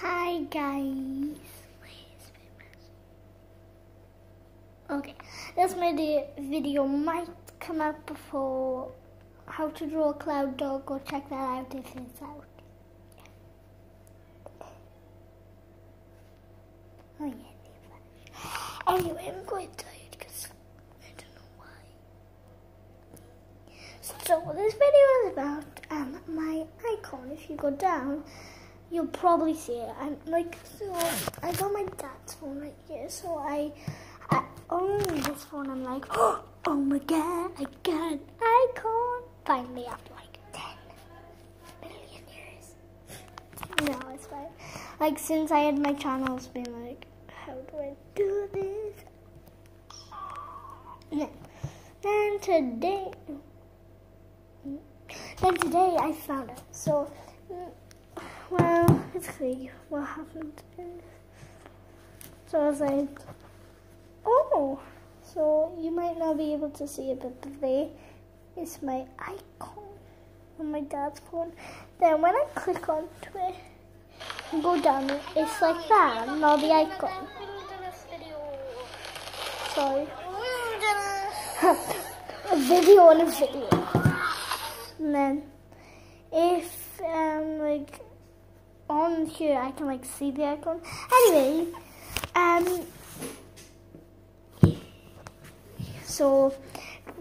Hi guys. Okay, this video might come out before how to draw a cloud dog. Go check that out if it's out. Oh yeah. Anyway, I'm quite tired because I don't know why. So this video is about um, my icon. If you go down, you'll probably see it. I'm like, so I got my dad's phone right here, so I, I own this phone. I'm like, oh, my god, I got an icon finally after like 10 million years. no, it's fine. Like since I had my channel, it's been like, how do I do this? Then today, mm, then today I found it. So. Mm, Well, let's see what happened. So I was like, oh, so you might not be able to see it, but there is my icon on my dad's phone. Then when I click onto it, go down, it's like that, not the icon. Sorry. a video on a video. And then if um like on here I can like see the icon. Anyway, um, so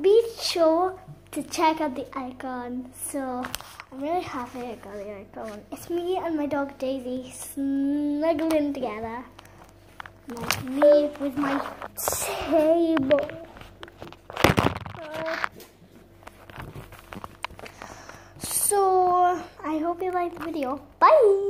be sure to check out the icon. So I'm really happy I got the icon. It's me and my dog Daisy snuggling together. Like me with my table. So I hope you liked the video. Bye!